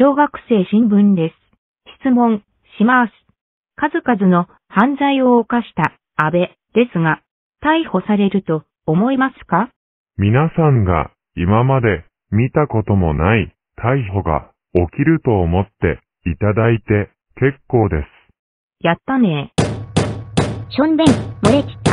小学生新聞です。質問します。数々の犯罪を犯した安倍ですが、逮捕されると思いますか？皆さんが今まで見たこともない逮捕が起きると思っていただいて結構です。やったねションベン、漏れ。